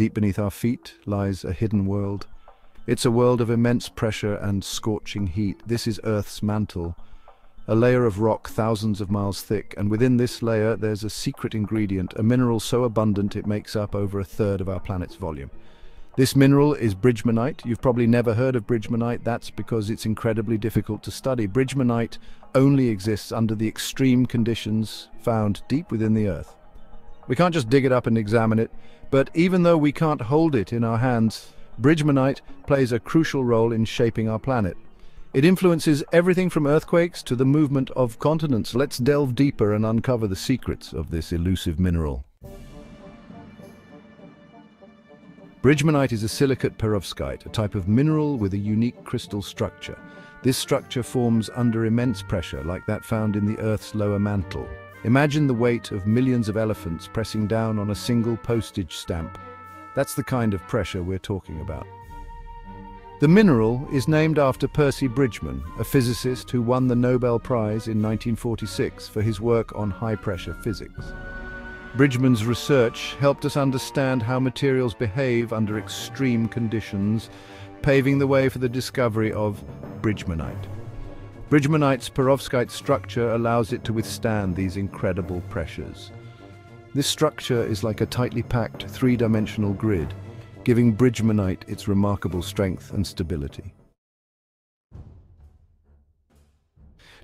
deep beneath our feet lies a hidden world. It's a world of immense pressure and scorching heat. This is Earth's mantle, a layer of rock thousands of miles thick, and within this layer there's a secret ingredient, a mineral so abundant it makes up over a third of our planet's volume. This mineral is bridgmanite. You've probably never heard of bridgmanite. That's because it's incredibly difficult to study. Bridgmanite only exists under the extreme conditions found deep within the Earth. We can't just dig it up and examine it, but even though we can't hold it in our hands, bridgmanite plays a crucial role in shaping our planet. It influences everything from earthquakes to the movement of continents. Let's delve deeper and uncover the secrets of this elusive mineral. Bridgmanite is a silicate perovskite, a type of mineral with a unique crystal structure. This structure forms under immense pressure, like that found in the Earth's lower mantle. Imagine the weight of millions of elephants pressing down on a single postage stamp. That's the kind of pressure we're talking about. The mineral is named after Percy Bridgman, a physicist who won the Nobel Prize in 1946 for his work on high-pressure physics. Bridgman's research helped us understand how materials behave under extreme conditions, paving the way for the discovery of Bridgmanite. Bridgmanite's perovskite structure allows it to withstand these incredible pressures. This structure is like a tightly packed three-dimensional grid, giving Bridgmanite its remarkable strength and stability.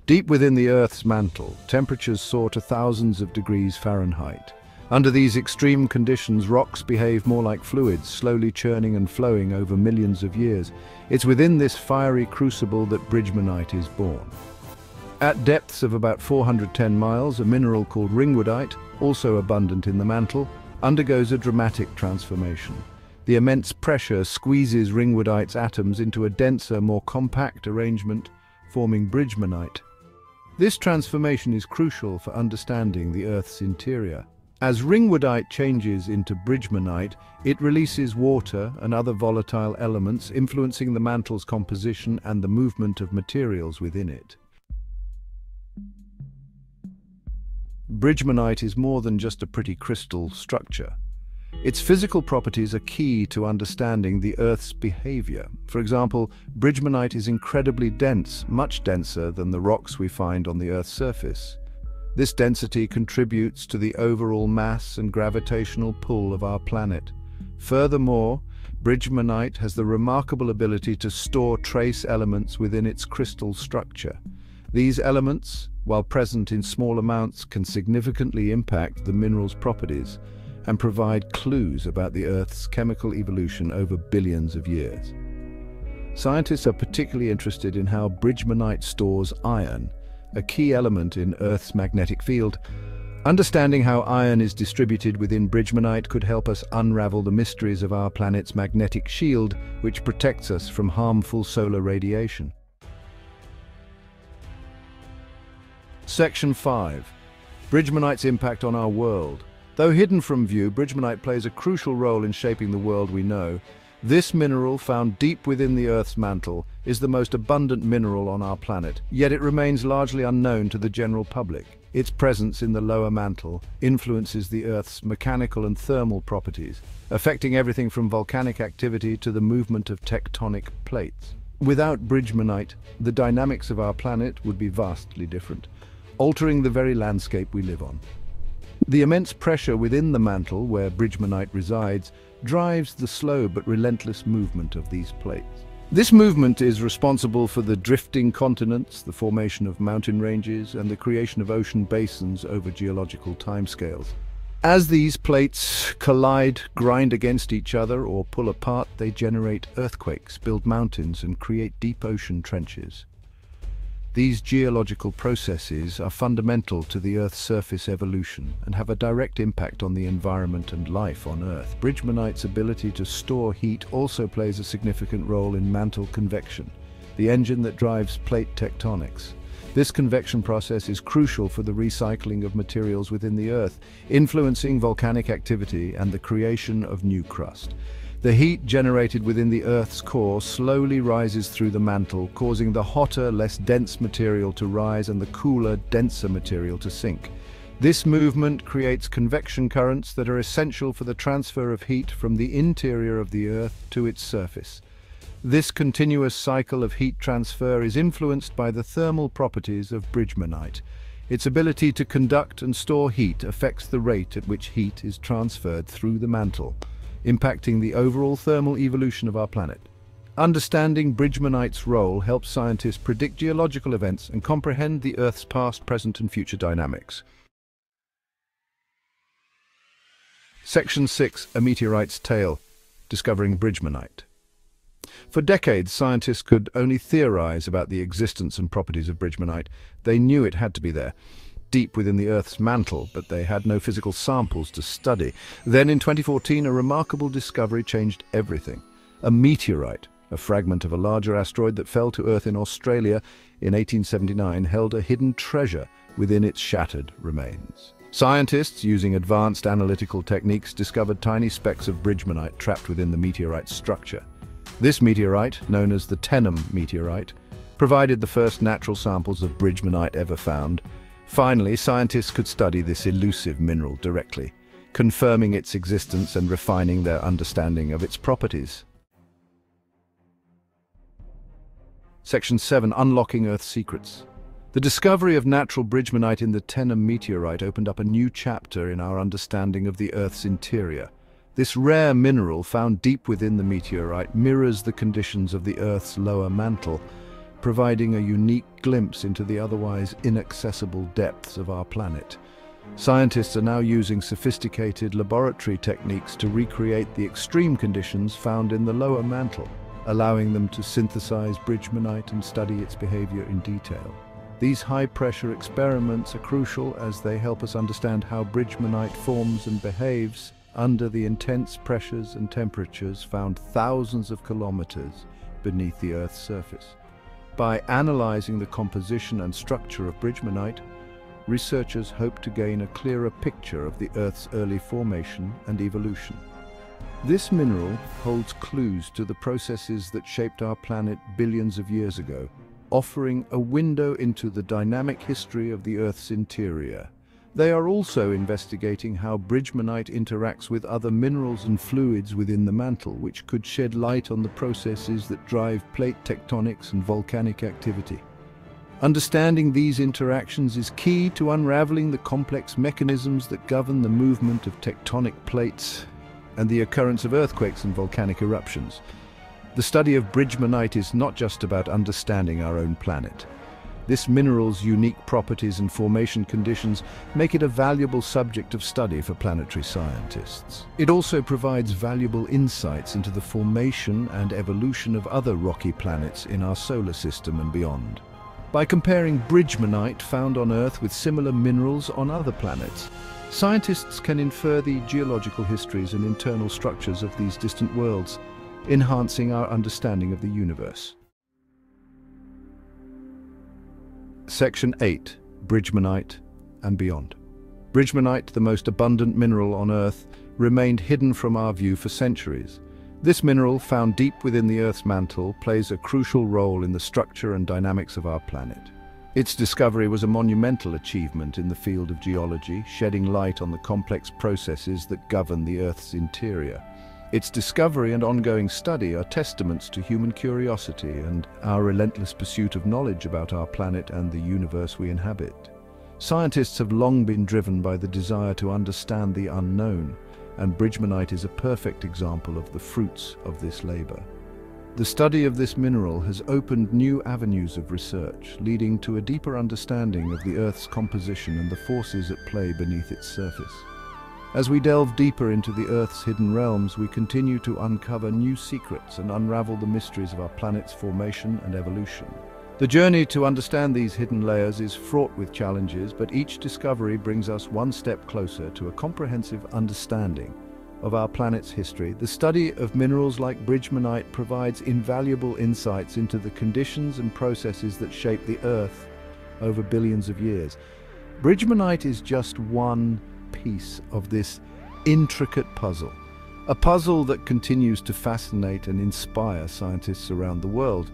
Deep within the Earth's mantle, temperatures soar to thousands of degrees Fahrenheit. Under these extreme conditions, rocks behave more like fluids, slowly churning and flowing over millions of years. It's within this fiery crucible that Bridgmanite is born. At depths of about 410 miles, a mineral called ringwoodite, also abundant in the mantle, undergoes a dramatic transformation. The immense pressure squeezes ringwoodite's atoms into a denser, more compact arrangement, forming bridgmanite. This transformation is crucial for understanding the Earth's interior. As ringwoodite changes into bridgmanite, it releases water and other volatile elements, influencing the mantle's composition and the movement of materials within it. Bridgmanite is more than just a pretty crystal structure. Its physical properties are key to understanding the Earth's behavior. For example, bridgmanite is incredibly dense, much denser than the rocks we find on the Earth's surface. This density contributes to the overall mass and gravitational pull of our planet. Furthermore, bridgmanite has the remarkable ability to store trace elements within its crystal structure. These elements, while present in small amounts, can significantly impact the mineral's properties, and provide clues about the Earth's chemical evolution over billions of years. Scientists are particularly interested in how bridgmanite stores iron, a key element in Earth's magnetic field. Understanding how iron is distributed within bridgmanite could help us unravel the mysteries of our planet's magnetic shield, which protects us from harmful solar radiation. Section 5. Bridgmanite's impact on our world. Though hidden from view, bridgmanite plays a crucial role in shaping the world we know. This mineral, found deep within the Earth's mantle, is the most abundant mineral on our planet, yet it remains largely unknown to the general public. Its presence in the lower mantle influences the Earth's mechanical and thermal properties, affecting everything from volcanic activity to the movement of tectonic plates. Without bridgmanite, the dynamics of our planet would be vastly different, altering the very landscape we live on. The immense pressure within the mantle where bridgmanite resides drives the slow but relentless movement of these plates. This movement is responsible for the drifting continents, the formation of mountain ranges, and the creation of ocean basins over geological timescales. As these plates collide, grind against each other, or pull apart, they generate earthquakes, build mountains, and create deep ocean trenches. These geological processes are fundamental to the Earth's surface evolution and have a direct impact on the environment and life on Earth. Bridgmanite's ability to store heat also plays a significant role in mantle convection, the engine that drives plate tectonics. This convection process is crucial for the recycling of materials within the Earth, influencing volcanic activity and the creation of new crust. The heat generated within the Earth's core slowly rises through the mantle, causing the hotter, less dense material to rise and the cooler, denser material to sink. This movement creates convection currents that are essential for the transfer of heat from the interior of the Earth to its surface. This continuous cycle of heat transfer is influenced by the thermal properties of bridgmanite. Its ability to conduct and store heat affects the rate at which heat is transferred through the mantle, impacting the overall thermal evolution of our planet. Understanding bridgmanite's role helps scientists predict geological events and comprehend the Earth's past, present and future dynamics. Section 6, A Meteorite's Tale, Discovering Bridgmanite. For decades, scientists could only theorize about the existence and properties of bridgmanite. They knew it had to be there, deep within the Earth's mantle, but they had no physical samples to study. Then in 2014, a remarkable discovery changed everything. A meteorite, a fragment of a larger asteroid that fell to Earth in Australia in 1879, held a hidden treasure within its shattered remains. Scientists, using advanced analytical techniques, discovered tiny specks of bridgmanite trapped within the meteorite's structure. This meteorite, known as the Tenham meteorite, provided the first natural samples of bridgmanite ever found. Finally, scientists could study this elusive mineral directly, confirming its existence and refining their understanding of its properties. Section 7. Unlocking Earth's Secrets The discovery of natural bridgmanite in the Tenham meteorite opened up a new chapter in our understanding of the Earth's interior. This rare mineral found deep within the meteorite mirrors the conditions of the Earth's lower mantle, providing a unique glimpse into the otherwise inaccessible depths of our planet. Scientists are now using sophisticated laboratory techniques to recreate the extreme conditions found in the lower mantle, allowing them to synthesize bridgmanite and study its behavior in detail. These high-pressure experiments are crucial as they help us understand how bridgmanite forms and behaves under the intense pressures and temperatures found thousands of kilometers beneath the Earth's surface. By analyzing the composition and structure of bridgmanite, researchers hope to gain a clearer picture of the Earth's early formation and evolution. This mineral holds clues to the processes that shaped our planet billions of years ago, offering a window into the dynamic history of the Earth's interior. They are also investigating how bridgmanite interacts with other minerals and fluids within the mantle, which could shed light on the processes that drive plate tectonics and volcanic activity. Understanding these interactions is key to unraveling the complex mechanisms that govern the movement of tectonic plates and the occurrence of earthquakes and volcanic eruptions. The study of bridgmanite is not just about understanding our own planet. This mineral's unique properties and formation conditions make it a valuable subject of study for planetary scientists. It also provides valuable insights into the formation and evolution of other rocky planets in our solar system and beyond. By comparing bridgmanite found on Earth with similar minerals on other planets, scientists can infer the geological histories and internal structures of these distant worlds, enhancing our understanding of the universe. Section 8. Bridgmanite and beyond. Bridgmanite, the most abundant mineral on Earth, remained hidden from our view for centuries. This mineral, found deep within the Earth's mantle, plays a crucial role in the structure and dynamics of our planet. Its discovery was a monumental achievement in the field of geology, shedding light on the complex processes that govern the Earth's interior. Its discovery and ongoing study are testaments to human curiosity and our relentless pursuit of knowledge about our planet and the universe we inhabit. Scientists have long been driven by the desire to understand the unknown, and bridgmanite is a perfect example of the fruits of this labor. The study of this mineral has opened new avenues of research, leading to a deeper understanding of the Earth's composition and the forces at play beneath its surface. As we delve deeper into the Earth's hidden realms, we continue to uncover new secrets and unravel the mysteries of our planet's formation and evolution. The journey to understand these hidden layers is fraught with challenges, but each discovery brings us one step closer to a comprehensive understanding of our planet's history. The study of minerals like bridgmanite provides invaluable insights into the conditions and processes that shape the Earth over billions of years. Bridgmanite is just one piece of this intricate puzzle. A puzzle that continues to fascinate and inspire scientists around the world.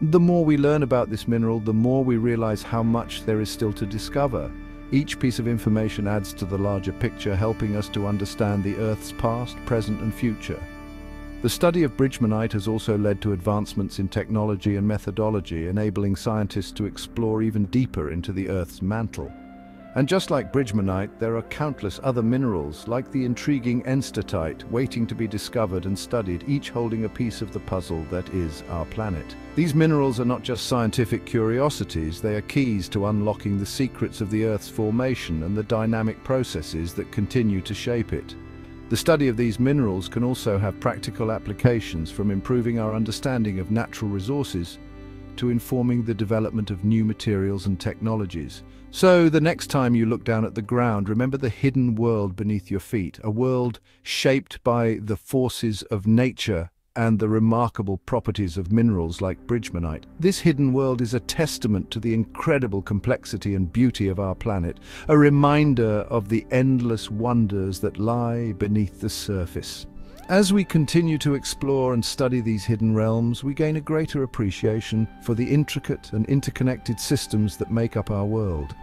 The more we learn about this mineral, the more we realize how much there is still to discover. Each piece of information adds to the larger picture, helping us to understand the Earth's past, present and future. The study of Bridgmanite has also led to advancements in technology and methodology, enabling scientists to explore even deeper into the Earth's mantle. And just like Bridgmanite, there are countless other minerals, like the intriguing enstatite, waiting to be discovered and studied, each holding a piece of the puzzle that is our planet. These minerals are not just scientific curiosities, they are keys to unlocking the secrets of the Earth's formation and the dynamic processes that continue to shape it. The study of these minerals can also have practical applications from improving our understanding of natural resources to informing the development of new materials and technologies. So, the next time you look down at the ground, remember the hidden world beneath your feet, a world shaped by the forces of nature and the remarkable properties of minerals like bridgmanite. This hidden world is a testament to the incredible complexity and beauty of our planet, a reminder of the endless wonders that lie beneath the surface. As we continue to explore and study these hidden realms, we gain a greater appreciation for the intricate and interconnected systems that make up our world.